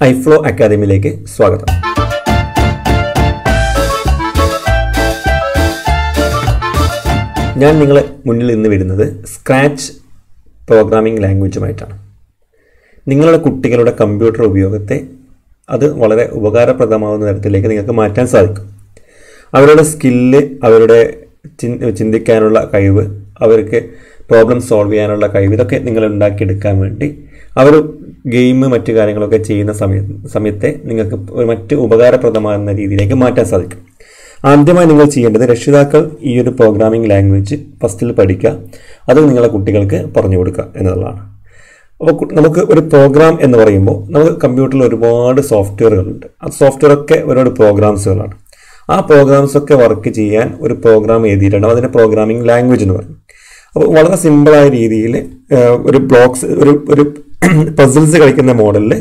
ഐഫ്ലോ അക്കാദമിയിലേക്ക് സ്വാഗതം. ഞാൻ നിങ്ങളെ മുന്നിൽ നിന്ന് വിടുന്നത് സ്ക്രാച്ച് പ്രോഗ്രാമിംഗ് ലാംഗ്വേജുമായിട്ടാണ് നിങ്ങളുടെ കുട്ടികളുടെ കമ്പ്യൂട്ടർ ഉപയോഗത്തെ അത് വളരെ ഉപകാരപ്രദമാവുന്ന തരത്തിലേക്ക് നിങ്ങൾക്ക് മാറ്റാൻ സാധിക്കും. അവരുടെ സ്കില്ല് അവരുടെ ചിന്തിക്കാനുള്ള കഴിവ് അവർക്ക് പ്രോബ്ലം സോൾവ് ചെയ്യാനുള്ള കഴിവ് ഇതൊക്കെ നിങ്ങൾ ഉണ്ടാക്കിയെടുക്കാൻ വേണ്ടി അവർ ഗെയിം മറ്റു കാര്യങ്ങളൊക്കെ ചെയ്യുന്ന സമയ സമയത്തെ നിങ്ങൾക്ക് മറ്റ് ഉപകാരപ്രദമാകുന്ന രീതിയിലേക്ക് മാറ്റാൻ സാധിക്കും. ആദ്യമായി നിങ്ങൾ ചെയ്യേണ്ടത് രക്ഷിതാക്കൾ ഈ ഒരു പ്രോഗ്രാമിംഗ് ലാംഗ്വേജ് ഫസ്റ്റിൽ പഠിക്കുക. അത് നിങ്ങളെ കുട്ടികൾക്ക് പറഞ്ഞു കൊടുക്കുക എന്നുള്ളതാണ്. അപ്പോൾ നമുക്ക് ഒരു പ്രോഗ്രാം എന്ന് പറയുമ്പോൾ നമുക്ക് കമ്പ്യൂട്ടറിൽ ഒരുപാട് സോഫ്റ്റ്വെയറുകളുണ്ട് ആ സോഫ്റ്റ്വെയർ ഒക്കെ ഒരുപാട് പ്രോഗ്രാംസുകളാണ് ആ പ്രോഗ്രാംസ് ഒക്കെ വർക്ക് ചെയ്യാൻ ഒരു പ്രോഗ്രാം എഴുതിയിട്ടുണ്ട്. അതിന്റെ പ്രോഗ്രാമിംഗ് ലാംഗ്വേജ് എന്ന് പറയും. അപ്പോൾ വളരെ സിമ്പിളായ രീതിയിൽ ഒരു ബ്ലോക്സ് ഒരു ഒരു പസിൽസ് കളിക്കുന്ന മോഡലിൽ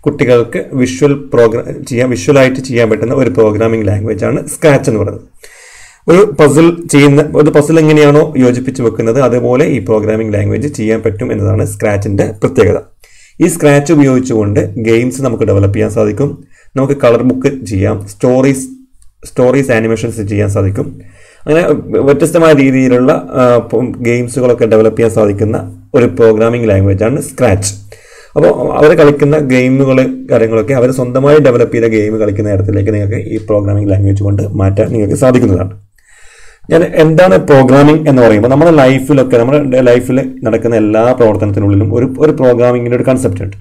കുട്ടികൾക്ക് വിഷ്വൽ പ്രോഗ്രാം ചെയ്യാൻ വിഷ്വലായിട്ട് ചെയ്യാൻ പറ്റുന്ന ഒരു പ്രോഗ്രാമിംഗ് ലാംഗ്വേജ് ആണ് സ്ക്രാച്ച് എന്ന് പറയുന്നത്. ഒരു പസിൽ ചെയ്യുന്ന ഒരു പസിൽ എങ്ങനെയാണോ യോജിപ്പിച്ച് വെക്കുന്നത് അതുപോലെ ഈ പ്രോഗ്രാമിംഗ് ലാംഗ്വേജ് ചെയ്യാൻ പറ്റും എന്നതാണ് സ്ക്രാച്ചിന്റെ പ്രത്യേകത. ഈ സ്ക്രാച്ച് ഉപയോഗിച്ചുകൊണ്ട് ഗെയിംസ് നമുക്ക് ഡെവലപ്പ് ചെയ്യാൻ സാധിക്കും. നമുക്ക് കളർ ബുക്ക് ചെയ്യാം. സ്റ്റോറീസ് സ്റ്റോറീസ് ആനിമേഷൻസ് ചെയ്യാൻ സാധിക്കും. അങ്ങനെ വ്യത്യസ്തമായ രീതിയിലുള്ള ഗെയിംസുകളൊക്കെ ഡെവലപ്പ് ചെയ്യാൻ സാധിക്കുന്ന ഒരു പ്രോഗ്രാമിംഗ് ലാംഗ്വേജ് ആണ് സ്ക്രാച്ച് അപ്പോൾ അവർ കളിക്കുന്ന ഗെയിമുകൾ കാര്യങ്ങളൊക്കെ അവർ സ്വന്തമായി ഡെവലപ്പ് ചെയ്ത ഗെയിം കളിക്കുന്ന തരത്തിലേക്ക് നിങ്ങൾക്ക് ഈ പ്രോഗ്രാമിംഗ് ലാംഗ്വേജ് കൊണ്ട് മാറ്റാൻ നിങ്ങൾക്ക് സാധിക്കുന്നതാണ്. ഞാൻ എന്താണ് പ്രോഗ്രാമിംഗ് എന്ന് പറയുമ്പോൾ നമ്മുടെ ലൈഫിലൊക്കെ നമ്മുടെ ലൈഫിൽ നടക്കുന്ന എല്ലാ പ്രവർത്തനത്തിനുള്ളിലും ഒരു ഒരു പ്രോഗ്രാമിങ്ങിന്റെ ഒരു കൺസെപ്റ്റ് ഉണ്ട്.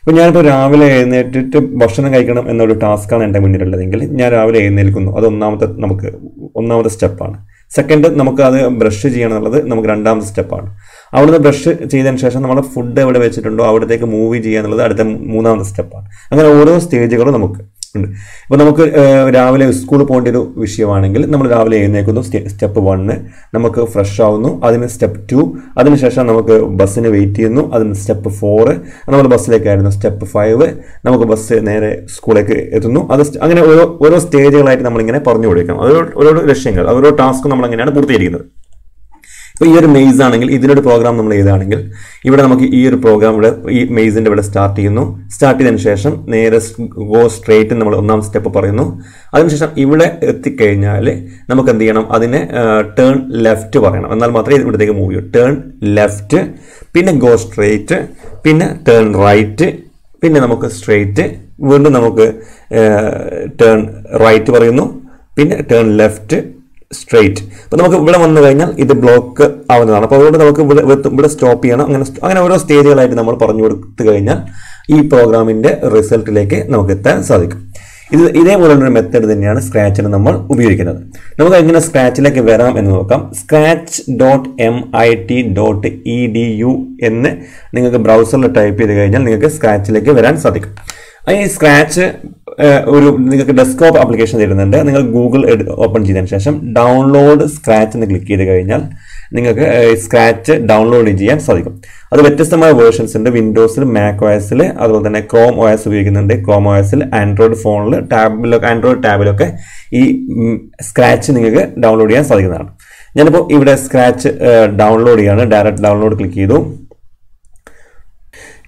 ഇപ്പോൾ ഞാനിപ്പോൾ രാവിലെ എഴുന്നേറ്റിട്ട് ഭക്ഷണം കഴിക്കണം എന്നൊരു ടാസ്ക്കാണ് എന്റെ മുന്നിലുള്ളതെങ്കിൽ ഞാൻ രാവിലെ എഴുന്നേൽക്കുന്നു. അത് ഒന്നാമത്തെ നമുക്ക് ഒന്നാമത്തെ സ്റ്റെപ്പാണ്. സെക്കൻഡ് നമുക്ക് അത് ബ്രഷ് ചെയ്യണം എന്നുള്ളത് നമുക്ക് രണ്ടാമത്തെ സ്റ്റെപ്പാണ്. അവിടുന്ന് ബ്രഷ് ചെയ്തതിന് ശേഷം നമ്മൾ ഫുഡ് എവിടെ വെച്ചിട്ടുണ്ടോ അവിടത്തേക്ക് മൂവ് ചെയ്യുക എന്നുള്ളത് അടുത്ത മൂന്നാമത്തെ സ്റ്റെപ്പാണ്. അങ്ങനെ ഓരോ സ്റ്റേജുകളും നമുക്ക്. ഉണ്ട്. ഇപ്പോൾ നമുക്ക് രാവിലെ സ്കൂളിൽ പോകേണ്ട ഒരു വിഷയമാണെങ്കിൽ നമ്മൾ രാവിലെ എഴുന്നേൽക്കുന്നു സ്റ്റെപ്പ് വണ്ണ് നമുക്ക് ഫ്രഷ് ആവുന്നു അതിന് സ്റ്റെപ്പ് ടു അതിനുശേഷം നമുക്ക് ബസ്സിന് വെയിറ്റ് ചെയ്യുന്നു അതിന് സ്റ്റെപ്പ് ഫോറ് നമ്മൾ ബസ്സിലേക്കായിരുന്നു സ്റ്റെപ്പ് ഫൈവ് നമുക്ക് ബസ് നേരെ സ്കൂളിലേക്ക് എത്തുന്നു. അത് അങ്ങനെ ഓരോ ഓരോ സ്റ്റേജുകളായിട്ട് നമ്മളിങ്ങനെ പറഞ്ഞു കൊടുക്കണം. ഓരോ ഓരോ ലക്ഷ്യങ്ങൾ ഓരോ ടാസ്ക് നമ്മൾ അങ്ങനെയാണ് പൂർത്തീകരിക്കുന്നത്. ഇപ്പോൾ ഈ ഒരു മെയ്സ് ആണെങ്കിൽ ഇതിനൊരു പ്രോഗ്രാം നമ്മൾ ചെയ്താണെങ്കിൽ ഇവിടെ നമുക്ക് ഈ ഒരു പ്രോഗ്രാം ഇവിടെ ഈ മെയ്സിന്റെ ഇവിടെ സ്റ്റാർട്ട് ചെയ്യുന്നു. സ്റ്റാർട്ട് ചെയ്തതിന് ശേഷം നേരെ ഗോ സ്ട്രേറ്റ് നമ്മൾ ഒന്നാം സ്റ്റെപ്പ് പറയുന്നു. അതിനുശേഷം ഇവിടെ എത്തിക്കഴിഞ്ഞാൽ നമുക്ക് എന്ത് ചെയ്യണം? അതിനെ ടേൺ ലെഫ്റ്റ് പറയണം. എന്നാൽ മാത്രമേ ഇവിടത്തേക്ക് മൂവ് ചെയ്യൂ. ടേൺ ലെഫ്റ്റ് പിന്നെ ഗോ സ്ട്രേറ്റ് പിന്നെ ടേൺ റൈറ്റ് പിന്നെ നമുക്ക് സ്ട്രേറ്റ് വീണ്ടും നമുക്ക് ടേൺ റൈറ്റ് പറയുന്നു. പിന്നെ ടേൺ ലെഫ്റ്റ് സ്ട്രെയിറ്റ് അപ്പോൾ നമുക്ക് ഇവിടെ വന്നു കഴിഞ്ഞാൽ ഇത് ബ്ലോക്ക് ആവുന്നതാണ്. അപ്പോൾ അതുകൊണ്ട് നമുക്ക് ഇവിടെ ഇവിടെ- സ്റ്റോപ്പ് ചെയ്യണം. അങ്ങനെ അങ്ങനെ ഓരോ സ്റ്റേജുകളായിട്ട് നമ്മൾ പറഞ്ഞു കൊടുത്തു കഴിഞ്ഞാൽ ഈ പ്രോഗ്രാമിന്റെ റിസൾട്ടിലേക്ക് നമുക്ക് എത്താൻ സാധിക്കും. ഇത് ഇതേപോലുള്ള ഒരു മെത്തേഡ് തന്നെയാണ് സ്ക്രാച്ചിന് നമ്മൾ ഉപയോഗിക്കുന്നത്. നമുക്ക് എങ്ങനെ സ്ക്രാച്ചിലേക്ക് വരാം എന്ന് നോക്കാം. Scratch dot M I T dot E D U എന്ന് നിങ്ങൾക്ക് ബ്രൗസറിൽ ടൈപ്പ് ചെയ്ത് കഴിഞ്ഞാൽ നിങ്ങൾക്ക് സ്ക്രാച്ചിലേക്ക് വരാൻ സാധിക്കും. ഈ സ്ക്രാച്ച് ഒരു നിങ്ങൾക്ക് ഡെസ്ക്ടോപ്പ് ആപ്ലിക്കേഷൻ തരുന്നുണ്ട്. നിങ്ങൾ ഗൂഗിൾ ഓപ്പൺ ചെയ്തതിന് ശേഷം ഡൗൺലോഡ് സ്ക്രാച്ച് എന്ന് ക്ലിക്ക് ചെയ്ത് കഴിഞ്ഞാൽ നിങ്ങൾക്ക് സ്ക്രാച്ച് ഡൗൺലോഡ് ചെയ്യാൻ സാധിക്കും. അത് വ്യത്യസ്തമായ വേർഷൻസ് ഉണ്ട്. വിൻഡോസിൽ മാക് ഓയസിൽ അതുപോലെ തന്നെ ക്രോം ഓയസ് ഉപയോഗിക്കുന്നുണ്ട്. ക്രോം ഓയസിൽ ആൻഡ്രോയിഡ് ഫോണിൽ ടാബിലൊക്കെ ആൻഡ്രോയിഡ് ടാബിലൊക്കെ ഈ സ്ക്രാച്ച് നിങ്ങൾക്ക് ഡൗൺലോഡ് ചെയ്യാൻ സാധിക്കുന്നതാണ്. ഞാനിപ്പോൾ ഇവിടെ സ്ക്രാച്ച് ഡൗൺലോഡ് ചെയ്യാണ്. ഡയറക്റ്റ് ഡൗൺലോഡ് ക്ലിക്ക് ചെയ്തു.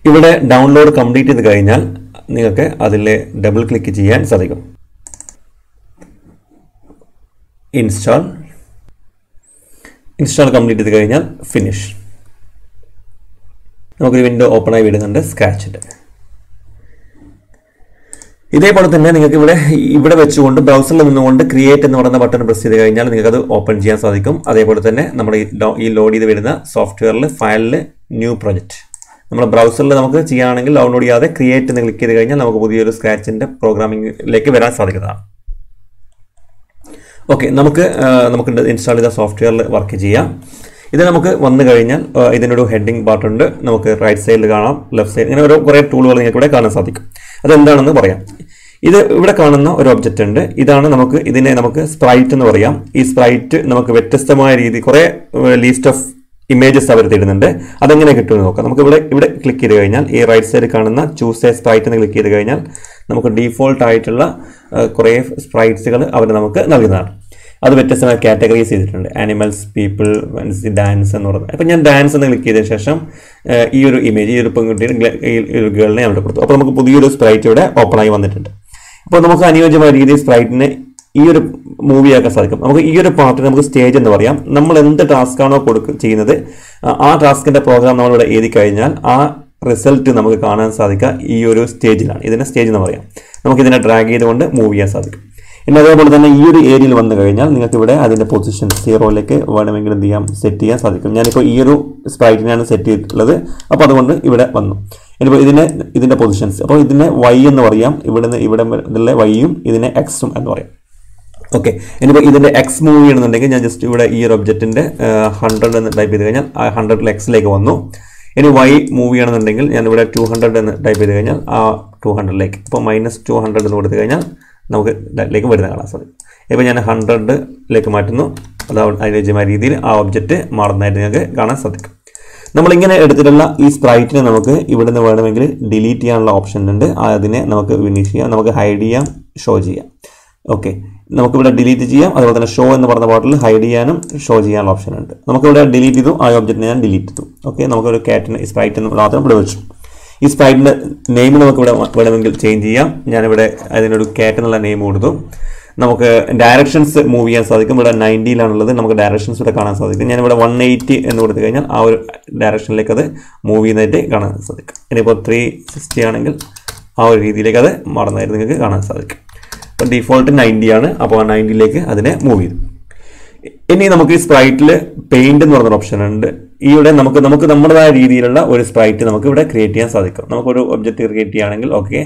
ഇവിടെ ഡൗൺലോഡ് കംപ്ലീറ്റ് ചെയ്ത് കഴിഞ്ഞാൽ നിങ്ങൾക്ക് അതിൽ ഡബിൾ ക്ലിക്ക് ചെയ്യാൻ സാധിക്കും. ഇൻസ്റ്റാൾ ഇൻസ്റ്റാൾ കംപ്ലീറ്റ് ചെയ്ത് കഴിഞ്ഞാൽ ഫിനിഷ് നമുക്കൊരു വിൻഡോ ഓപ്പൺ ആയി വിടുന്നുണ്ട് സ്ക്രാച്ചിന്റെ ഇതേപോലെ തന്നെ നിങ്ങൾക്ക് ഇവിടെ ഇവിടെ വെച്ചുകൊണ്ട് ബ്രൗസറിൽ നിന്നുകൊണ്ട് ക്രിയേറ്റ് എന്ന് പറയുന്ന ബട്ടൺ പ്രസ് ചെയ്ത് കഴിഞ്ഞാൽ നിങ്ങൾക്ക് അത് ഓപ്പൺ ചെയ്യാൻ സാധിക്കും. അതേപോലെ തന്നെ നമ്മുടെ ഈ ലോഡ് ചെയ്ത് വരുന്ന സോഫ്റ്റ്വെയറിൽ ഫയലിൽ ന്യൂ പ്രൊജക്റ്റ് നമ്മുടെ ബ്രൗസറിൽ നമുക്ക് ചെയ്യുകയാണെങ്കിൽ ഡൗൺലോഡ് ചെയ്യാതെ ക്രിയേറ്റ് എന്ന് ക്ലിക്ക് ചെയ്ത് കഴിഞ്ഞാൽ നമുക്ക് പുതിയൊരു സ്ക്രാച്ചിന്റെ പ്രോഗ്രാമിംഗിലേക്ക് വരാൻ സാധിക്കുന്നതാണ്. ഓക്കെ നമുക്ക് നമുക്ക് ഇൻസ്റ്റാൾ ചെയ്ത സോഫ്റ്റ്വെയറിൽ വർക്ക് ചെയ്യാം. ഇത് നമുക്ക് വന്നു കഴിഞ്ഞാൽ ഇതിനൊരു ഹെഡിങ് പാർട്ട് ഉണ്ട്. നമുക്ക് റൈറ്റ് സൈഡിൽ കാണാം ലെഫ്റ്റ് സൈഡ് ഇങ്ങനെ ഓരോ കുറേ ടൂളുകൾ നിങ്ങൾക്ക് ഇവിടെ കാണാൻ സാധിക്കും. അതെന്താണെന്ന് പറയാം. ഇത് ഇവിടെ കാണുന്ന ഒരു ഒബ്ജക്റ്റ് ഉണ്ട്. ഇതാണ് നമുക്ക് ഇതിനെ നമുക്ക് സ്പ്രൈറ്റ് എന്ന് പറയാം. ഈ സ്പ്രൈറ്റ് നമുക്ക് വ്യത്യസ്തമായ രീതി കുറേ ലീസ്റ്റ് ഓഫ് ഇമേജസ് അവർ തരുന്നുണ്ട്. അതെങ്ങനെ കിട്ടുമെന്ന് നോക്കാം. നമുക്ക് ഇവിടെ ഇവിടെ ക്ലിക്ക് ചെയ്ത് കഴിഞ്ഞാൽ ഈ റൈറ്റ് സൈഡിൽ കാണുന്ന ചൂസ് എ സ്പ്രൈറ്റ് എന്ന് ക്ലിക്ക് ചെയ്ത് കഴിഞ്ഞാൽ നമുക്ക് ഡീഫോൾട്ട് ആയിട്ടുള്ള കുറേ സ്പ്രൈറ്റ്സുകൾ അവർ നമുക്ക് നൽകുന്നതാണ്. അത് വ്യത്യസ്തമായ കാറ്റഗറീസ് ചെയ്തിട്ടുണ്ട്. ആനിമൽസ് പീപ്പിൾ ഡാൻസ് എന്ന് പറയുന്നത് അപ്പോൾ ഞാൻ ഡാൻസ് എന്ന് ക്ലിക്ക് ചെയ്തതിന് ശേഷം ഈ ഒരു ഇമേജ് ഈ ഒരു പെൺകുട്ടിയുടെ ഈ ഒരു ഗേളിനെ അവിടെ കൊടുത്തു. അപ്പോൾ നമുക്ക് പുതിയൊരു സ്പ്രൈറ്റ് ഇവിടെ ഓപ്പൺ ആയി വന്നിട്ടുണ്ട്. അപ്പോൾ നമുക്ക് അനുയോജ്യമായ രീതിയിൽ സ്പ്രൈറ്റിനെ ഈ ഒരു മൂവിയാക്കാൻ സാധിക്കും. നമുക്ക് ഈ ഒരു പാർട്ടിന് നമുക്ക് സ്റ്റേജ് എന്ന് പറയാം. നമ്മൾ എന്ത് ടാസ്ക് ആണോ കൊടുക്ക ചെയ്യുന്നത് ആ- ടാസ്കിന്റെ പ്രോഗ്രാം പ്രോഗ്രാം നമ്മളിവിടെ എഴുതി കഴിഞ്ഞാൽ ആ റിസൾട്ട് നമുക്ക് കാണാൻ സാധിക്കുക ഈ ഒരു സ്റ്റേജിലാണ് ഇതിനെ സ്റ്റേജ് എന്ന് പറയാം. നമുക്ക് ഇതിനെ ഡ്രാഗ് ചെയ്തുകൊണ്ട് മൂവ് ചെയ്യാൻ സാധിക്കും. പിന്നെ അതേപോലെ തന്നെ ഈ ഒരു ഏരിയയിൽ വന്നു കഴിഞ്ഞാൽ നിങ്ങൾക്ക് ഇവിടെ അതിന്റെ പൊസിഷൻ സീറോയിലേക്ക് വേണമെങ്കിൽ എന്ത് ചെയ്യാം? സെറ്റ് ചെയ്യാൻ സാധിക്കും. ഞാനിപ്പോൾ ഈ ഒരു സ്പ്രൈറ്റിനാണ് സെറ്റ് ചെയ്തിട്ടുള്ളത്. അപ്പോൾ അതുകൊണ്ട് ഇവിടെ വന്നു. ഇനിയിപ്പോൾ ഇതിനെ ഇതിന്റെ പൊസിഷൻസ് അപ്പോൾ ഇതിനെ വൈ എന്ന് പറയാം. ഇവിടുന്ന് ഇവിടെ ഇതിലെ വൈയും ഇതിനെ എക്സും എന്ന് പറയാം. ഓക്കെ ഇനിയിപ്പോൾ ഇതിന്റെ എക്സ് മൂവ് ചെയ്യണമെന്നുണ്ടെങ്കിൽ ഞാൻ ജസ്റ്റ് ഇവിടെ ഈ ഒരു ഒബ്ജക്റ്റിന്റെ ഹൺഡ്രഡ് എന്ന് ടൈപ്പ് ചെയ്ത് കഴിഞ്ഞാൽ ആ ഹൺഡ്രഡിൽ എക്സിലേക്ക് വന്നു. ഇനി വൈ മൂവ് ചെയ്യണമെന്നുണ്ടെങ്കിൽ ഞാൻ ഇവിടെ ടു ഹൺഡ്രഡ് എന്ന് ടൈപ്പ് ചെയ്ത് കഴിഞ്ഞാൽ ആ ടു ഹൺഡ്രഡിലേക്ക് ഇപ്പോൾ മൈനസ് ടു ഹൺഡ്രഡ് എന്ന് കൊടുത്തു കഴിഞ്ഞാൽ നമുക്ക് ഇതിലേക്ക് വരുന്ന കാണാം. സോറി ഇപ്പോൾ ഞാൻ ഹൺഡ്രഡിലേക്ക് മാറ്റുന്നു. അത് അനുയോജ്യമായ രീതിയിൽ ആ ഒബ്ജക്റ്റ് മാറുന്നതായിട്ട് നിങ്ങൾക്ക് കാണാൻ സാധിക്കും. നമ്മളിങ്ങനെ എടുത്തിട്ടുള്ള ഈ സ്പ്രൈറ്റിനെ നമുക്ക് ഇവിടെ ഇവിടുന്ന് വേണമെങ്കിൽ ഡിലീറ്റ് ചെയ്യാനുള്ള ഓപ്ഷൻ ഉണ്ട്. അതിനെ നമുക്ക് വിനീഷ് ചെയ്യാം. നമുക്ക് ഹൈഡ് ചെയ്യാം ഷോ ചെയ്യാം. ഓക്കെ നമുക്കിവിടെ ഡിലീറ്റ് ചെയ്യാം. അതുപോലെ തന്നെ ഷോ എന്ന് പറഞ്ഞ പാട്ടിൽ ഹൈഡ് ചെയ്യാനും ഷോ ചെയ്യാനുള്ള ഓപ്ഷൻ ഉണ്ട്. നമുക്കിവിടെ ഡിലീറ്റ് ചെയ്തു. ആ ഒബ്ജക്റ്റിനെ ഞാൻ ഡിലീറ്റ് ചെയ്തു. ഓക്കെ നമുക്കൊരു ക്യാറ്റിന് സ്പ്രൈറ്റ് എന്ന് മാത്രം ഇവിടെ വെച്ചു. ഈ സ്പ്രൈറ്റിന്റെ നെയിം നമുക്കിവിടെ വേണമെങ്കിൽ ചേഞ്ച് ചെയ്യാം. ഞാനിവിടെ അതിനൊരു ക്യാറ്റ് എന്നുള്ള നെയിം കൊടുത്തു. നമുക്ക് ഡയറക്ഷൻസ് മൂവ് ചെയ്യാൻ സാധിക്കും. ഇവിടെ നയന്റിയിലാണുള്ളത് നമുക്ക് ഡയറക്ഷൻസ് ഇവിടെ കാണാൻ സാധിക്കും. ഞാനിവിടെ വൺ എയ്റ്റി എന്ന് കൊടുത്തു കഴിഞ്ഞാൽ ആ ഒരു ഡയറക്ഷനിലേക്ക് അത് മൂവ് ചെയ്യുന്നതായിട്ട് കാണാൻ സാധിക്കും. ഇനിയിപ്പോൾ ത്രീ സിക്സ്റ്റി ആണെങ്കിൽ ആ ഒരു രീതിയിലേക്ക് അത് മാറുന്നതായിട്ട് നിങ്ങൾക്ക് കാണാൻ സാധിക്കും. അപ്പോൾ ഡിഫോൾട്ട് നയന്റി ആണ്. അപ്പോൾ ആ നയന്റിയിലേക്ക് അതിനെ മൂവ് ചെയ്തു. ഇനി നമുക്ക് ഈ സ്പ്രൈറ്റിൽ പെയിന്റ് എന്ന് പറഞ്ഞൊരു ഓപ്ഷൻ ഉണ്ട്. ഇവിടെ നമുക്ക് നമുക്ക് നമ്മുടേതായ രീതിയിലുള്ള ഒരു സ്പ്രൈറ്റ് നമുക്ക് ഇവിടെ ക്രിയേറ്റ് ചെയ്യാൻ സാധിക്കും. നമുക്കൊരു ഒബ്ജക്റ്റ് ക്രിയേറ്റ് ചെയ്യുകയാണെങ്കിൽ ഓക്കെ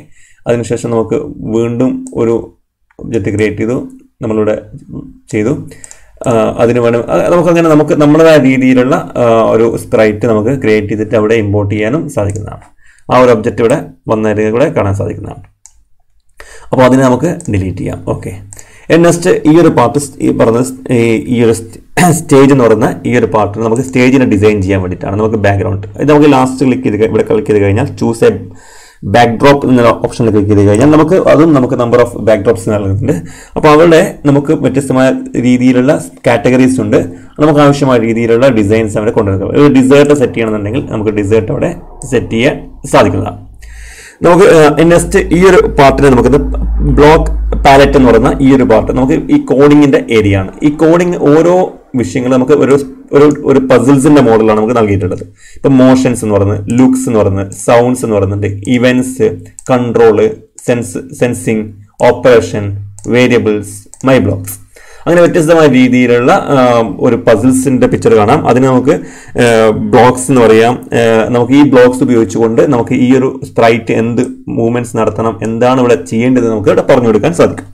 അതിനുശേഷം നമുക്ക് വീണ്ടും ഒരു ഒബ്ജക്റ്റ് ക്രിയേറ്റ് ചെയ്തു നമ്മളിവിടെ ചെയ്തു. അതിന് വേണം നമുക്കങ്ങനെ നമുക്ക് നമ്മുടേതായ രീതിയിലുള്ള ഒരു സ്പ്രൈറ്റ് നമുക്ക് ക്രിയേറ്റ് ചെയ്തിട്ട് അവിടെ ഇമ്പോർട്ട് ചെയ്യാനും സാധിക്കുന്നതാണ്. ആ ഒരു ഒബ്ജക്റ്റ് ഇവിടെ വന്നതിൽ കൂടെ കാണാൻ സാധിക്കുന്നതാണ്. അപ്പോൾ അതിനെ നമുക്ക് ഡിലീറ്റ് ചെയ്യാം. ഓക്കെ നെക്സ്റ്റ് ഈ ഒരു പാർട്ട് ഈ പറഞ്ഞ ഈ- ഒരു സ്റ്റേജ് എന്ന് പറയുന്ന ഈ ഒരു പാർട്ട് നമുക്ക് സ്റ്റേജിനെ ഡിസൈൻ ചെയ്യാൻ വേണ്ടിയിട്ടാണ് നമുക്ക് ബാക്ക്ഗ്രൗണ്ട് ഇത് നമുക്ക് ലാസ്റ്റ് ക്ലിക്ക് ചെയ്ത് ഇവിടെ ക്ലിക്ക് ചെയ്ത് കഴിഞ്ഞാൽ ചൂസ് എ ബാക്ക് ഡ്രോപ്പ് എന്ന ഓപ്ഷനിൽ ക്ലിക്ക് ചെയ്ത് കഴിഞ്ഞാൽ നമുക്ക് അതും നമുക്ക് നമ്പർ ഓഫ് ബാക്ക് ഡ്രോപ്സ് നൽകുന്നുണ്ട്. അപ്പോൾ അവിടെ നമുക്ക് വ്യത്യസ്തമായ രീതിയിലുള്ള കാറ്റഗറീസ് ഉണ്ട്. നമുക്ക് ആവശ്യമായ രീതിയിലുള്ള ഡിസൈൻസ് അവിടെ കൊണ്ടുവരുന്നത്. ഒരു ഡിസേർട്ട് സെറ്റ് ചെയ്യണമെന്നുണ്ടെങ്കിൽ നമുക്ക് ഡിസേർട്ട് അവിടെ സെറ്റ് ചെയ്യാൻ സാധിക്കുന്നതാണ്. നമുക്ക് നെക്സ്റ്റ് ഈ ഒരു പാർട്ടിനെ നമുക്കിത് ബ്ലോക്ക് പാലറ്റ് എന്ന് പറയുന്ന ഈ ഒരു പാർട്ട് നമുക്ക് ഈ കോഡിങ്ങിന്റെ ഏരിയ ആണ്. ഈ കോഡിങ് ഓരോ വിഷയങ്ങൾ നമുക്ക് ഒരു ഒരു ഒരു പസിൽസിന്റെ മോഡലാണ് നമുക്ക് നൽകിയിട്ടുള്ളത്. ഇപ്പൊ മോഷൻസ് എന്ന് പറയുന്നത് ലുക്സ് എന്ന് പറയുന്നത് സൗണ്ട്സ് എന്ന് പറയുന്നുണ്ട് events control sense sensing operation variables my blocks അങ്ങനെ വ്യത്യസ്തമായ രീതിയിലുള്ള ഒരു പസിൽസിന്റെ പിക്ചർ കാണാം. അതിന് നമുക്ക് ബ്ലോക്സ് എന്ന് പറയാം. നമുക്ക് ഈ ബ്ലോക്സ് ഉപയോഗിച്ചുകൊണ്ട് നമുക്ക് ഈ ഒരു സ്ട്രൈറ്റ് എന്ത് മൂവ്മെന്റ്സ് നടത്തണം എന്താണ് ഇവിടെ ചെയ്യേണ്ടത് നമുക്ക് ഇവിടെ പറഞ്ഞു കൊടുക്കാൻ സാധിക്കും.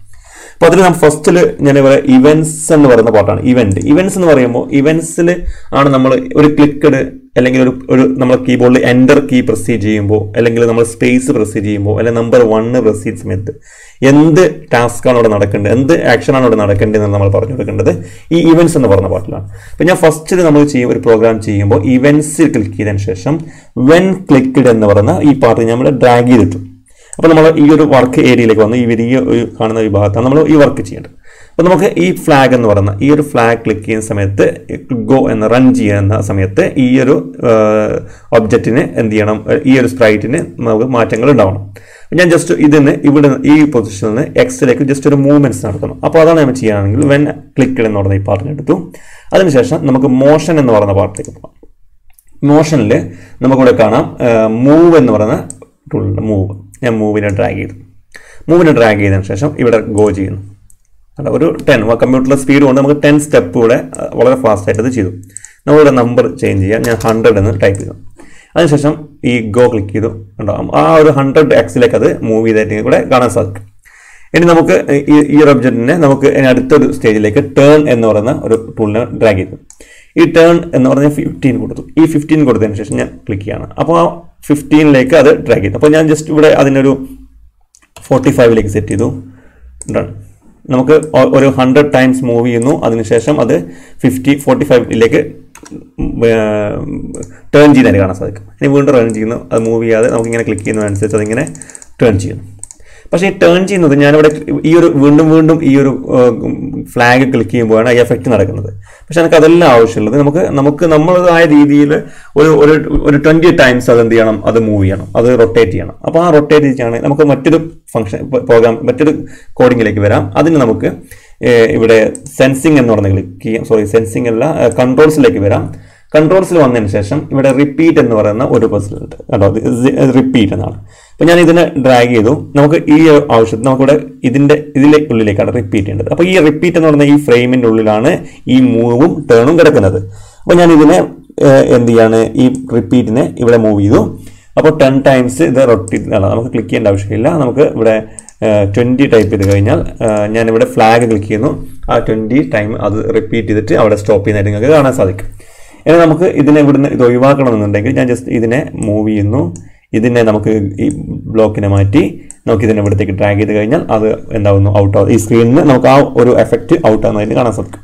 അപ്പോൾ അതിൽ നാം ഫസ്റ്റിൽ ഞാൻ ഇവിടെ ഇവന്റ്സ് എന്ന് പറയുന്ന പാട്ടാണ് ഇവന്റ് ഇവന്റ്സ് എന്ന് പറയുമ്പോൾ ഇവന്റ്സിൽ ആണ് നമ്മൾ ഒരു ക്ലിക്കഡ് അല്ലെങ്കിൽ ഒരു ഒരു നമ്മൾ കീബോർഡിൽ എന്റർ കീ പ്രസ് ചെയ്യുമ്പോൾ അല്ലെങ്കിൽ നമ്മൾ സ്പേസ് പ്രസ് ചെയ്യുമ്പോൾ അല്ലെങ്കിൽ നമ്പർ വണ്ണ് പ്രസ് ചെയ്യുന്ന സമയത്ത് എന്ത് ടാസ്ക്കാണ് അവിടെ നടക്കേണ്ടത് എന്ത് ആക്ഷനാണ് അവിടെ നടക്കേണ്ടത് എന്ന് നമ്മൾ പറഞ്ഞു കൊടുക്കേണ്ടത്. ഈ ഇവൻസ് എന്ന് പറഞ്ഞ പാട്ടിലാണ്. അപ്പോൾ ഞാൻ ഫസ്റ്റ് നമ്മൾ ചെയ്യും ഒരു പ്രോഗ്രാം ചെയ്യുമ്പോൾ ഇവൻസിൽ ക്ലിക്ക് ചെയ്തതിന് ശേഷം വെൻ ക്ലിക്കഡ് എന്ന് പറയുന്ന ഈ പാർട്ട് നമ്മൾ ഡ്രാഗ് ചെയ്തിട്ടു. അപ്പോൾ നമ്മൾ ഈ ഒരു വർക്ക് ഏരിയയിലേക്ക് വന്ന് ഈ വലിയ കാണുന്ന വിഭാഗത്താണ് നമ്മൾ ഈ വർക്ക് ചെയ്യേണ്ടത്. അപ്പോൾ നമുക്ക് ഈ ഫ്ലാഗ് എന്ന് പറയുന്ന ഈ ഒരു ഫ്ലാഗ് ക്ലിക്ക് ചെയ്യുന്ന സമയത്ത് ഗോ എന്ന് റൺ ചെയ്യുന്ന സമയത്ത് ഈ ഒരു ഒബ്ജക്റ്റിന് എന്ത് ചെയ്യണം? ഈ ഒരു സ്പ്രൈറ്റിന് നമുക്ക് മാറ്റങ്ങൾ ഉണ്ടാവണം. ഞാൻ ജസ്റ്റ് ഇതിന് ഇവിടെ ഈ പൊസിഷനിൽ നിന്ന് എക്സിലേക്ക് ജസ്റ്റ് ഒരു മൂവ്മെന്റ്സ് നടത്തണം. അപ്പോൾ അതാണ് നമ്മൾ ചെയ്യുകയാണെങ്കിൽ വെൻ ക്ലിക്ക് എന്ന് പറഞ്ഞ ഈ പാർട്ടിന് എടുത്തു. അതിനുശേഷം നമുക്ക് മോഷൻ എന്ന് പറയുന്ന പാർട്ടിലേക്ക് പോകാം. മോഷനിൽ നമുക്കിവിടെ കാണാം മൂവ് എന്ന് പറയുന്ന ടൂളുണ്ട് മൂവ് ഞാൻ മൂവിനെ ഡ്രാഗ് ചെയ്തു. മൂവിനെ ഡ്രാഗ് ചെയ്തതിന് ശേഷം ഇവിടെ ഗോ ചെയ്യുന്നു. അല്ല ഒരു ടെൻ കമ്പ്യൂട്ടറിലെ സ്പീഡ് കൊണ്ട് നമുക്ക് ടെൻ സ്റ്റെപ്പ് കൂടെ വളരെ ഫാസ്റ്റ് ആയിട്ട് അത് ചെയ്തു. നമ്മളിവിടെ നമ്പർ ചേഞ്ച് ചെയ്യാം. ഞാൻ ഹൺഡ്രഡ് എന്ന് ടൈപ്പ് ചെയ്തു. അതിനുശേഷം ഈ ഗോ ക്ലിക്ക് ചെയ്തു. ഉണ്ടാവും ആ ഒരു ഹൺഡ്രഡ് എക്സിലേക്ക് അത് മൂവ് ചെയ്തായിട്ട് കൂടെ കാണാൻ സാധിക്കും. ഇനി നമുക്ക് ഈ ഒരു ഒബ്ജക്റ്റിനെ നമുക്ക് ഇനി അടുത്തൊരു സ്റ്റേജിലേക്ക് ടേൺ എന്ന് പറയുന്ന ഒരു ടൂളിനെ ഡ്രാഗ് ചെയ്തു. ഈ ടേൺ എന്ന് പറഞ്ഞാൽ ഫിഫ്റ്റീൻ കൊടുത്തു. ഈ ഫിഫ്റ്റീൻ കൊടുത്തതിന് ശേഷം ഞാൻ ക്ലിക്ക് ചെയ്യണം. അപ്പോൾ ആ ഫിഫ്റ്റീനിലേക്ക് അത് ഡ്രാഗ് ചെയ്തു. അപ്പോൾ ഞാൻ ജസ്റ്റ് ഇവിടെ അതിനൊരു ഫോർട്ടി ഫൈവിലേക്ക് സെറ്റ് ചെയ്തു. ഡൺ നമുക്ക് ഒരു ഹൺഡ്രഡ് ടൈംസ് മൂവ് ചെയ്യുന്നു. അതിനുശേഷം അത് ഫിഫ്റ്റി ഫോർട്ടി ഫൈവിലേക്ക് ടേൺ ചെയ്യുന്നതായിട്ട് കാണാൻ സാധിക്കും. ഇനി വീണ്ടും റൺ ചെയ്യുന്നു. അത് മൂവ് ചെയ്യാതെ നമുക്കിങ്ങനെ ക്ലിക്ക് ചെയ്യുന്നതനുസരിച്ച് അതിങ്ങനെ ടേൺ ചെയ്യുന്നു. പക്ഷേ ഈ ടേൺ ചെയ്യുന്നത് ഞാനിവിടെ ഈ ഒരു വീണ്ടും വീണ്ടും ഈ ഒരു ഫ്ലാഗ് ക്ലിക്ക് ചെയ്യുമ്പോഴാണ് ഈ എഫക്റ്റ് നടക്കുന്നത്. പക്ഷെ എനിക്ക് അതെല്ലാം ആവശ്യമുള്ളത്. നമുക്ക് നമുക്ക് നമ്മളതായ രീതിയിൽ ഒരു ഒരു ഒരു ട്വന്റി ടൈംസ് അത് എന്ത് ചെയ്യണം? അത് മൂവ് ചെയ്യണം. അത് റൊട്ടേറ്റ് ചെയ്യണം. അപ്പോൾ ആ റൊട്ടേറ്റ് ചെയ്യാണ് നമുക്ക് മറ്റൊരു ഫംഗ്ഷൻ പ്രോഗ്രാം മറ്റൊരു കോഡിങ്ങിലേക്ക് വരാം. അതിന് നമുക്ക് ഇവിടെ സെൻസിങ് എന്ന് പറഞ്ഞ് ക്ലിക്ക് ചെയ്യാം. സോറി സെൻസിങ് അല്ല കൺട്രോൾസിലേക്ക് വരാം. കൺട്രോൾസിൽ വന്നതിന് ശേഷം ഇവിടെ റിപ്പീറ്റ് എന്ന് പറയുന്ന ഒരു പസിലുണ്ട് കേട്ടോ റിപ്പീറ്റ് എന്നാണ്. അപ്പോൾ ഞാൻ ഇതിനെ ഡ്രാഗ് ചെയ്തു. നമുക്ക് ഈ ആവശ്യത്തിന് നമുക്കിവിടെ ഇതിന്റെ ഇതിലെ ഉള്ളിലേക്കാണ് റിപ്പീറ്റ് ചെയ്യേണ്ടത്. അപ്പോൾ ഈ റിപ്പീറ്റ് എന്ന് പറയുന്ന ഈ ഫ്രെയിമിന്റെ ഉള്ളിലാണ് ഈ മൂവും ടേണും കിടക്കുന്നത്. അപ്പോൾ ഞാൻ ഇതിനെ എന്ത് ചെയ്യാണ്? ഈ റിപ്പീറ്റിനെ ഇവിടെ മൂവ് ചെയ്തു. അപ്പോൾ ടെൻ ടൈംസ് ഇത് റൊട്ടേറ്റ് അല്ല നമുക്ക് ക്ലിക്ക് ചെയ്യേണ്ട ആവശ്യമില്ല. നമുക്ക് ഇവിടെ ട്വന്റി ടൈപ്പ് ചെയ്ത് കഴിഞ്ഞാൽ ഞാനിവിടെ ഫ്ലാഗ് ക്ലിക്ക് ചെയ്യുന്നു. ആ ട്വന്റി ടൈം അത് റിപ്പീറ്റ് ചെയ്തിട്ട് അവിടെ സ്റ്റോപ്പ് ചെയ്യുന്നതായിട്ട് നിങ്ങൾക്ക് കാണാൻ സാധിക്കും. ഇനി നമുക്ക് ഇതിനെ ഇവിടുന്ന് ഇത് ഒഴിവാക്കണമെന്നുണ്ടെങ്കിൽ ഞാൻ ജസ്റ്റ് ഇതിനെ മൂവ് ചെയ്യുന്നു. ഇതിനെ നമുക്ക് ഈ ബ്ലോക്കിനെ മാറ്റി നമുക്ക് ഇതിനെ ഇവിടത്തേക്ക് ഡ്രാഗ് ചെയ്ത് കഴിഞ്ഞാൽ അത് എന്താവുന്നു? ഔട്ട് ആവും ഈ സ്ക്രീനിൽ നിന്ന് നമുക്ക് ആ ഒരു എഫക്റ്റ് ഔട്ട് ആവുന്നതായിട്ട് കാണാൻ സാധിക്കും.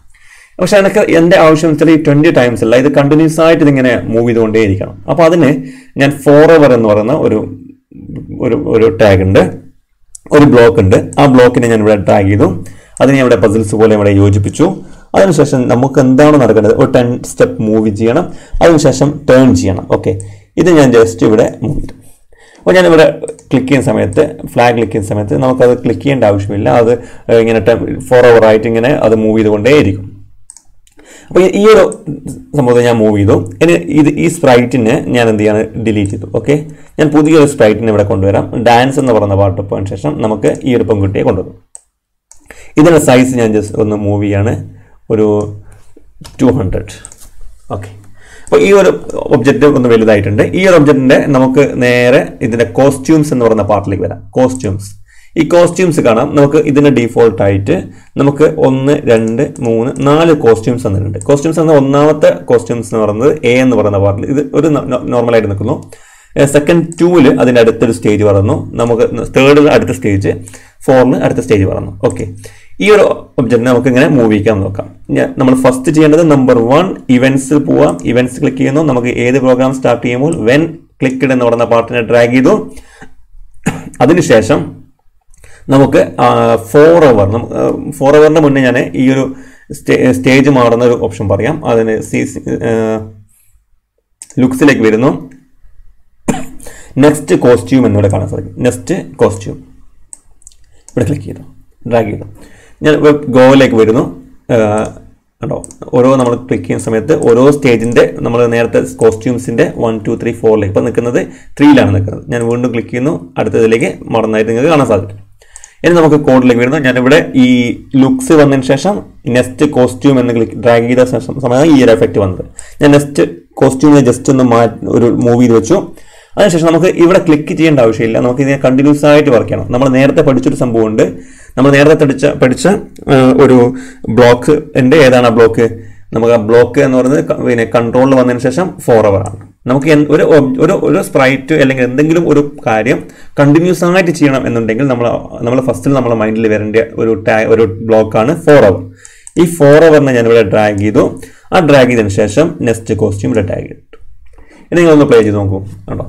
പക്ഷെ എനിക്ക് എന്റെ ആവശ്യം വെച്ചാൽ ഈ ട്വന്റി ടൈംസ് അല്ല ഇത് കണ്ടിന്യൂസ് ആയിട്ട് ഇതിങ്ങനെ മൂവ് ചെയ്തുകൊണ്ടേയിരിക്കണം. അപ്പോൾ അതിന് ഞാൻ ഫോർ എവർ എന്ന് പറയുന്ന ഒരു ഒരു ഒരു ടാഗ് ഉണ്ട്. ഒരു ബ്ലോക്ക് ഉണ്ട്. ആ ബ്ലോക്കിനെ ഞാൻ ഇവിടെ ഡ്രാഗ് ചെയ്തു. അതിനെ ഇവിടെ പസിൽസ് പോലെ ഇവിടെ യോജിപ്പിച്ചു. അതിനുശേഷം നമുക്ക് എന്താണ് നടക്കേണ്ടത്? ഒരു ടെൻ സ്റ്റെപ്പ് മൂവ് ചെയ്യണം. അതിനുശേഷം ടേൺ ചെയ്യണം. ഓക്കെ ഇത് ഞാൻ ജസ്റ്റ് ഇവിടെ മൂവ് ചെയ്തു. അപ്പോൾ ഞാനിവിടെ ക്ലിക്ക് ചെയ്യുന്ന സമയത്ത് ഫ്ലാഗ് ക്ലിക്ക് ചെയ്യുന്ന സമയത്ത് നമുക്കത് ക്ലിക്ക് ചെയ്യേണ്ട ആവശ്യമില്ല. അത് ഇങ്ങനെ ഫോർ അവർ ആയിട്ട് ഇങ്ങനെ അത് മൂവ് ചെയ്തുകൊണ്ടേയിരിക്കും. അപ്പോൾ ഈ ഒരു സംഭവത്തെ ഞാൻ മൂവ് ചെയ്തു. ഇനി ഇത് ഈ സ്പ്രൈറ്റിനെ ഞാൻ എന്ത് ചെയ്യാണ്? ഡിലീറ്റ് ചെയ്തു. ഓക്കെ ഞാൻ പുതിയൊരു സ്പ്രൈറ്റിനെ ഇവിടെ കൊണ്ടുവരാം. ഡാൻസ് എന്ന് പറയുന്ന പാട്ട് പോയതിനു ശേഷം നമുക്ക് ഈ ഒരു പെൺകുട്ടിയെ കൊണ്ടുവരും ഇതിന്റെ സൈസ് ഞാൻ ജസ്റ്റ് ഒന്ന് മൂവ് ചെയ്യാണ്. ഒരു ടു ഹൺഡ്രഡ് ഓക്കെ അപ്പോൾ ഈ ഒരു ഒബ്ജക്റ്റ് ഒന്ന് വലുതായിട്ടുണ്ട്. ഈ ഒരു ഒബ്ജക്റ്റിന്റെ നമുക്ക് നേരെ ഇതിന്റെ കോസ്റ്റ്യൂംസ് എന്ന് പറയുന്ന പാർട്ടിലേക്ക് വരാം. കോസ്റ്റ്യൂംസ് ഈ കോസ്റ്റ്യൂംസ് കാണാം. നമുക്ക് ഇതിന് ഡീഫോൾട്ടായിട്ട് നമുക്ക് ഒന്ന് രണ്ട് മൂന്ന് നാല് കോസ്റ്റ്യൂംസ് തന്നിട്ടുണ്ട്. കോസ്റ്റ്യൂംസ് എന്ന ഒന്നാമത്തെ കോസ്റ്റ്യൂംസ് എന്ന് പറയുന്നത് എ എന്ന് പറയുന്ന പാർട്ടിൽ ഇത് ഒരു നോർമലായിട്ട് നിൽക്കുന്നു. സെക്കൻഡ് ടൂവിൽ അതിന്റെ അടുത്തൊരു സ്റ്റേജ് പറഞ്ഞു നമുക്ക് തേർഡിൽ അടുത്ത സ്റ്റേജ് ഫോറിന് അടുത്ത സ്റ്റേജ് പറഞ്ഞു ഓക്കെ ഈ ഒരു ഒബ്ജക്റ്റിനെ നമുക്ക് ഇങ്ങനെ മൂവ് ചെയ്യാൻ നോക്കാം. നമ്മൾ ഫസ്റ്റ് ചെയ്യേണ്ടത് നമ്പർ വൺ ഇവൻസിൽ പോവാം. ഇവൻസ് ക്ലിക്ക് ചെയ്യുന്നു. നമുക്ക് ഏത് പ്രോഗ്രാം സ്റ്റാർട്ട് ചെയ്യുമ്പോൾ വെൻ ക്ലിക്ക്ഡ് എന്ന് പറയുന്ന പാർട്ടിനെ ഡ്രാഗ് ചെയ്തു. അതിനുശേഷം നമുക്ക് ഫോർ അവർ ഫോർ അവറിന് മുന്നേ ഞാൻ ഈ ഒരു സ്റ്റേജ് മാറുന്ന ഒരു ഓപ്ഷൻ പറയാം. അതിന് സി ലുക്സിലേക്ക് വരുന്നു. നെക്സ്റ്റ് കോസ്റ്റ്യൂം എന്നിവിടെ കാണാൻ സാധിക്കും. നെക്സ്റ്റ് കോസ്റ്റ്യൂം ഇവിടെ ക്ലിക്ക് ചെയ്തു. ഡ്രാഗ് ചെയ്തു. ഞാൻ വെബ് ഗോയിലേക്ക് വരുന്നു. കണ്ടോ? ഓരോ നമ്മൾ ക്ലിക്ക് ചെയ്യുന്ന സമയത്ത് ഓരോ സ്റ്റേജിന്റെ നമ്മൾ നേരത്തെ കോസ്റ്റ്യൂംസിന്റെ വൺ ടു ത്രീ ഫോറിലേക്ക് ഇപ്പോൾ നിൽക്കുന്നത് ത്രീയിലാണ് നിൽക്കുന്നത്. ഞാൻ വീണ്ടും ക്ലിക്ക് ചെയ്യുന്നു. അടുത്തതിലേക്ക് മറന്നായിട്ട് നിങ്ങൾക്ക് കാണാൻ സാധിക്കും. ഇനി നമുക്ക് കോഡിലേക്ക് വരുന്നു. ഞാനിവിടെ ഈ ലുക്സ് വന്നതിന് ശേഷം നെക്സ്റ്റ് കോസ്റ്റ്യൂം എന്ന് ക്ലിക്ക് ഡ്രാഗ് ചെയ്ത ശേഷം സമയമാണ് ഈ ഒരു എഫക്റ്റ് വന്നത്. ഞാൻ നെക്സ്റ്റ് കോസ്റ്റ്യൂമിനെ ജസ്റ്റ് ഒന്ന് മാറ്റി ഒരു മൂവ് ചെയ്ത് വെച്ചു. അതിനുശേഷം നമുക്ക് ഇവിടെ ക്ലിക്ക് ചെയ്യേണ്ട ആവശ്യമില്ല. നമുക്ക് ഇതിനെ കണ്ടിന്യൂസ് ആയിട്ട് വർക്ക് ചെയ്യണം. നമ്മൾ നേരത്തെ പഠിച്ചൊരു സംഭവമുണ്ട്. നമ്മൾ നേരത്തെ പഠിച്ച പഠിച്ച ഒരു ബ്ലോക്ക് ഉണ്ട് ഏതാണ് ആ ബ്ലോക്ക് നമുക്ക് ആ ബ്ലോക്ക് എന്ന് പറയുന്നത് പിന്നെ കൺട്രോളിൽ വന്നതിന് ശേഷം ഫോർ അവർ ആണ്. നമുക്ക് ഒരു ഒരു ഒരു സ്പ്രൈറ്റ് അല്ലെങ്കിൽ എന്തെങ്കിലും ഒരു കാര്യം കണ്ടിന്യൂസ് ആയിട്ട് ചെയ്യണം എന്നുണ്ടെങ്കിൽ നമ്മൾ നമ്മൾ ഫസ്റ്റിൽ നമ്മുടെ മൈൻഡിൽ വരേണ്ട ഒരു ടാ ഒരു ബ്ലോക്കാണ് ഫോർ അവർ ഈ ഫോർ അവറിനെ ഞാൻ ഇവിടെ ഡ്രാഗ് ചെയ്തു. ആ ഡ്രാഗ് ചെയ്തതിന് ശേഷം നെക്സ്റ്റ് കോസ്റ്റ്യൂം ഇവിടെ ടാഗ് ഇട്ടു. ഇനി നിങ്ങളൊന്ന് പ്ലേ ചെയ്ത് നോക്കൂ. കേട്ടോ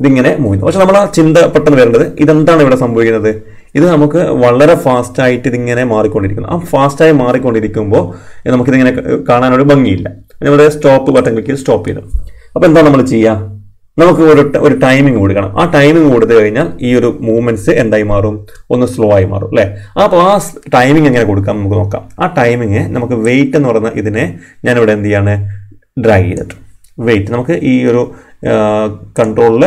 ഇതിങ്ങനെ മൂവ് ചെയ്തു പക്ഷെ നമ്മൾ ആ ചിന്ത പെട്ടെന്ന് വരേണ്ടത് ഇതെന്താണ് ഇവിടെ സംഭവിക്കുന്നത്? ഇത് നമുക്ക് വളരെ ഫാസ്റ്റായിട്ട് ഇതിങ്ങനെ മാറിക്കൊണ്ടിരിക്കുന്നു. ആ ഫാസ്റ്റായി മാറിക്കൊണ്ടിരിക്കുമ്പോൾ നമുക്കിതിങ്ങനെ കാണാനൊരു ഭംഗിയില്ല. നമ്മുടെ സ്റ്റോപ്പ് ബട്ടൺ ക്ലിക്ക് സ്റ്റോപ്പ് ചെയ്തു അപ്പോൾ എന്താ നമ്മൾ ചെയ്യുക നമുക്ക് ഒരു ഒരു ടൈമിംഗ് കൊടുക്കണം ആ ടൈമിംഗ് കൊടുത്തു കഴിഞ്ഞാൽ ഈ ഒരു മൂവ്മെന്റ്സ് എന്തായി മാറും? ഒന്ന് സ്ലോ ആയി മാറും അല്ലേ? അപ്പോൾ ആ ടൈമിംഗ് എങ്ങനെ കൊടുക്കാം നമുക്ക് നോക്കാം. ആ ടൈമിങ് നമുക്ക് വെയിറ്റ് എന്ന് പറയുന്ന ഇതിനെ ഞാനിവിടെ എന്ത് ചെയ്യാണ്? ഡ്രാഗ് ചെയ്തിട്ട്. വെയിറ്റ് നമുക്ക് ഈ ഒരു കൺട്രോളിൽ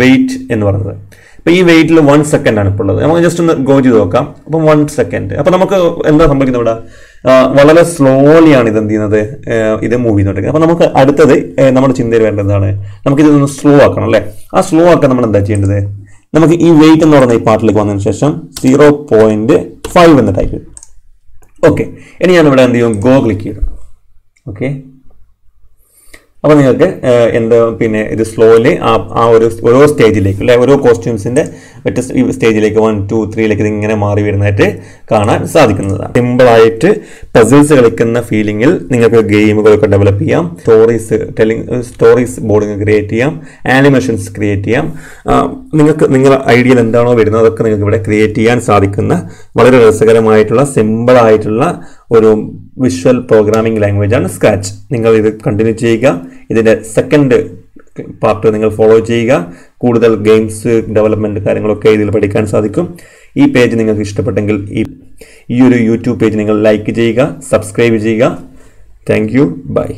വെയിറ്റ് എന്ന് പറയുന്നത്. അപ്പോൾ ഈ വെയിറ്റിൽ വൺ സെക്കൻഡ് ആണ് ഇപ്പോൾ ഉള്ളത് നമുക്ക് ജസ്റ്റ് ഒന്ന് ഗോ ചെയ്ത് നോക്കാം. അപ്പം വൺ സെക്കൻഡ് അപ്പോൾ നമുക്ക് എന്താ സംഭവിക്കുന്നത് ഇവിടെ? വളരെ സ്ലോലിയാണ് ഇത് എന്ത് ചെയ്യുന്നത്? ഇത് മൂവ് ചെയ്തുകൊണ്ടിരിക്കുന്നത്. അപ്പോൾ നമുക്ക് അടുത്തത് നമ്മുടെ ചിന്തയിൽ വേണ്ടതാണ് നമുക്ക് ഇതൊന്ന് സ്ലോ ആക്കണം അല്ലേ? ആ സ്ലോ ആക്കാൻ നമ്മൾ എന്താ ചെയ്യേണ്ടത്? നമുക്ക് ഈ വെയിറ്റ് എന്ന് പറയുന്ന ഈ പാർട്ടിലേക്ക് വന്നതിന് ശേഷം സീറോ പോയിന്റ് ഫൈവ് എന്ന് ടൈപ്പ് ഓക്കെ ഇനി ഞാൻ ഇവിടെ എന്ത് ചെയ്യും? ഗോ ക്ലിക്ക് ചെയ്തു. ഓക്കെ അപ്പോൾ നിങ്ങൾക്ക് എന്ത് പിന്നെ ഇത് സ്ലോലി ആ ഒരു ഓരോ സ്റ്റേജിലേക്ക് അല്ലെ ഓരോ കോസ്റ്റ്യൂംസിന്റെ വ്യത്യസ്ത സ്റ്റേജിലേക്ക് വൺ ടു ത്രീയിലേക്ക് ഇത് ഇങ്ങനെ മാറി വരുന്നതായിട്ട് കാണാൻ സാധിക്കുന്നതാണ്. സിമ്പിൾ ആയിട്ട് പസിൽസ് കളിക്കുന്ന ഫീലിംഗിൽ നിങ്ങൾക്ക് ഗെയിമുകളൊക്കെ ഡെവലപ്പ് ചെയ്യാം. Stories telling stories boarding create ചെയ്യാം. ആനിമേഷൻസ് ക്രിയേറ്റ് ചെയ്യാം. നിങ്ങൾക്ക് നിങ്ങളുടെ ഐഡിയൽ എന്താണോ വരുന്നത് അതൊക്കെ നിങ്ങൾക്ക് ഇവിടെ ക്രിയേറ്റ് ചെയ്യാൻ സാധിക്കുന്ന വളരെ രസകരമായിട്ടുള്ള സിമ്പിൾ ആയിട്ടുള്ള ഒരു വിഷ്വൽ പ്രോഗ്രാമിംഗ് ലാംഗ്വേജ് ആണ് സ്ക്രാച്ച് നിങ്ങൾ ഇത് കണ്ടിന്യൂ ചെയ്യുക. ഇതിന്റെ സെക്കൻഡ് പാർട്ട് നിങ്ങൾ ഫോളോ ചെയ്യുക. കൂടുതൽ ഗെയിംസ് ഡെവലപ്മെന്റ് കാര്യങ്ങളൊക്കെ ഇതിൽ പഠിക്കാൻ സാധിക്കും. ഈ പേജ് നിങ്ങൾക്ക് ഇഷ്ടപ്പെട്ടെങ്കിൽ ഈ ഈ ഒരു യൂട്യൂബ് പേജ് നിങ്ങൾ ലൈക്ക് ചെയ്യുക സബ്സ്ക്രൈബ് ചെയ്യുക. Thank you bye